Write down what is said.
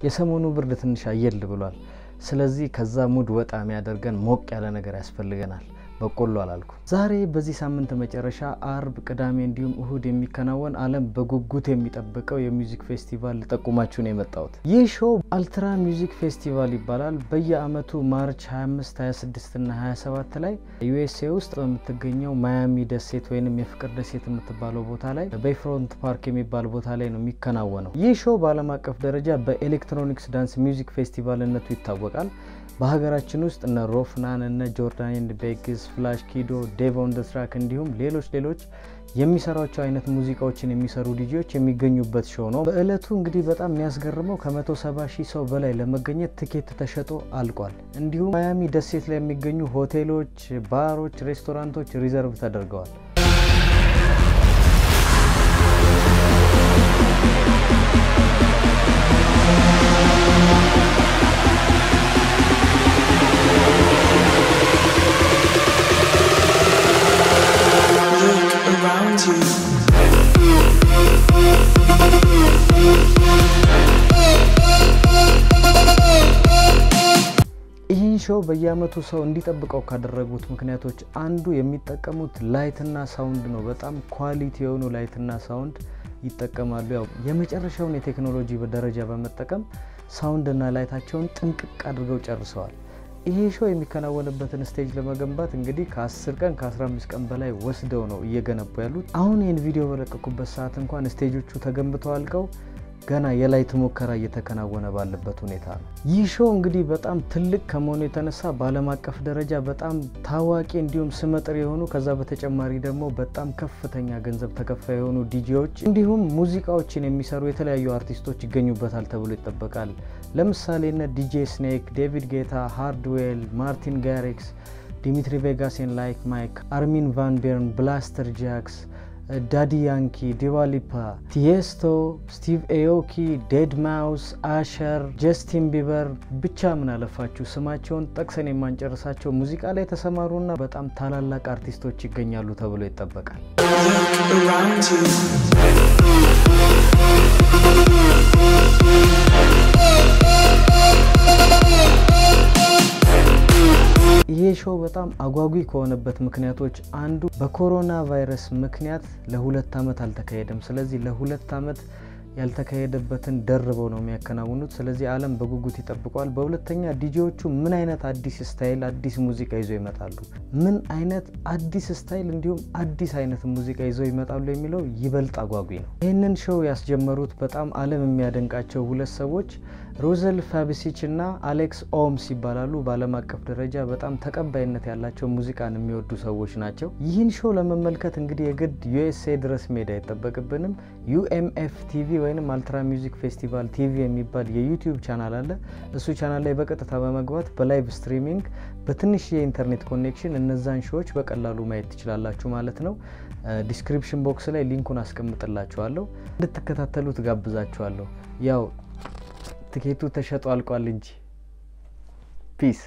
የሰሞኑ ብርድ ትንሽ አየል ብሏል። ስለዚህ ከዛ mood ወጣ የሚያደርገን ሞቅ ያለ ነገር ያስፈልገናል። በቆሎ አላልኩ። ዛሬ በዚህ ሳምንት መጨረሻ አርብ፣ ቅዳሜ እንዲሁም እሁድ የሚከናወን ዓለም በጉጉት የሚጠብቀው የ music festival ልጠቁማችሁ ነው የመጣሁት። ይህ show Ultra Music Festival ይባላል። በየአመቱ March 25፣ 26 እና 27 ላይ USA ውስጥ በምትገኘው ማያሚ ደሴት ወይንም የፍቅር ደሴት የምትባለው ቦታ ላይ Bayfront Park የሚባል ቦታ ላይ ነው የሚከናወነው። ይህ show በዓለም አቀፍ ደረጃ በ electronics dance music festival ነቱ ይታወቃል። በሀገራችን ውስጥ እነ ሮፍናን እነ ጆርዳን ቤግስ፣ ፍላሽ ኪዶ፣ ዴቭ ኦን ደ ትራክ እንዲሁም ሌሎች ሌሎች የሚሰሯቸው አይነት ሙዚቃዎችን የሚሰሩ ዲጂዎች የሚገኙበት show ነው። በእለቱ እንግዲህ በጣም የሚያስገርመው ከ170 ሺህ ሰው በላይ ለመገኘት ትኬት ተሸጦ አልቋል። እንዲሁም ማያሚ ደሴት ላይ የሚገኙ ሆቴሎች፣ ባሮች፣ ሬስቶራንቶች reserve ተደርገዋል። ይህን show በየአመቱ ሰው እንዲጠብቀው ካደረጉት ምክንያቶች አንዱ የሚጠቀሙት light ና sound ነው። በጣም quality የሆኑ light ና sound ይጠቀማሉ። ያው የመጨረሻውን የቴክኖሎጂ ደረጃ በመጠቀም sound ና light ኣቸውን ጥንቅቅ አድርገው ጨርሰዋል። ይሄ show የሚከናወንበትን stage ለመገንባት እንግዲህ ከ10 ቀን ከ15 ቀን በላይ ወስደው ነው እየገነቡ ያሉት። አሁን ይህን ቪዲዮ በለቀኩበት ሰዓት እንኳን stage ኦቹ ተገንብተው አልቀው ገና የ light ሙከራ እየተከናወነ ባለበት ሁኔታ ነው። ይህ show እንግዲህ በጣም ትልቅ ከመሆኑ የተነሳ በዓለም አቀፍ ደረጃ በጣም ታዋቂ እንዲሁም ስመጥር የሆኑ ከዛ በተጨማሪ ደግሞ በጣም ከፍተኛ ገንዘብ ተከፋይ የሆኑ ዲጄዎች እንዲሁም ሙዚቃዎችን የሚሰሩ የተለያዩ አርቲስቶች ይገኙበታል ተብሎ ይጠበቃል። ለምሳሌ እነ DJ Snake፣ ዴቪድ ጌታ፣ ሃርድዌል፣ ማርቲን ጋሪክስ፣ ዲሚትሪ ቬጋስ and ላይክ ማይክ፣ አርሚን ቫን ቡረን፣ ብላስተር ጃክስ ዳዲ ያንኪ፣ ዲዋሊፓ፣ ቲየስቶ፣ ስቲቭ ኤዮኪ፣ ዴድ ማውስ፣ አሸር፣ ጀስቲን ቢበር ብቻ ምን አለፋችሁ ስማቸውን ጠቅሰን የማንጨርሳቸው ሙዚቃ ላይ የተሰማሩና በጣም ታላላቅ አርቲስቶች ይገኛሉ ተብሎ ይጠበቃል። ይህ show ው በጣም አጓጊ ከሆነበት ምክንያቶች አንዱ በኮሮና ቫይረስ ምክንያት ለሁለት ዓመት አልተካሄደም። ስለዚህ ለሁለት ዓመት ያልተካሄደበትን ደርበው ነው የሚያከናውኑት። ስለዚህ ዓለም በጉጉት ይጠብቀዋል። በሁለተኛ ዲጄዎቹ ምን አይነት አዲስ style፣ አዲስ ሙዚቃ ይዘው ይመጣሉ፣ ምን አይነት አዲስ style እንዲሁም አዲስ አይነት ሙዚቃ ይዘው ይመጣሉ የሚለው ይበልጥ አጓጊ ነው። ይህንን show ያስጀመሩት በጣም ዓለም የሚያደንቃቸው ሁለት ሰዎች ረስል ፋይቢሽ እና አሌክስ ኦምስ ይባላሉ። በዓለም አቀፍ ደረጃ በጣም ተቀባይነት ያላቸው ሙዚቃን የሚወዱ ሰዎች ናቸው። ይህን show ለመመልከት እንግዲህ የግድ USA ድረስ መሄድ አይጠበቅብንም። UMF TV ወይም Ultra Music Festival TV የሚባል የ YouTube channel አለ። እሱ ቻናል ላይ በቀጥታ በመግባት በ live streaming በትንሽ የኢንተርኔት connection እነዛን show ዎች በቀላሉ ማየት ትችላላችሁ ማለት ነው። description box ላይ link ኡን አስቀምጥላችኋለሁ እንድትከታተሉት ጋብዛችኋለሁ። ያው ትኬቱ ተሸጦ አልቋል እንጂ ፒስ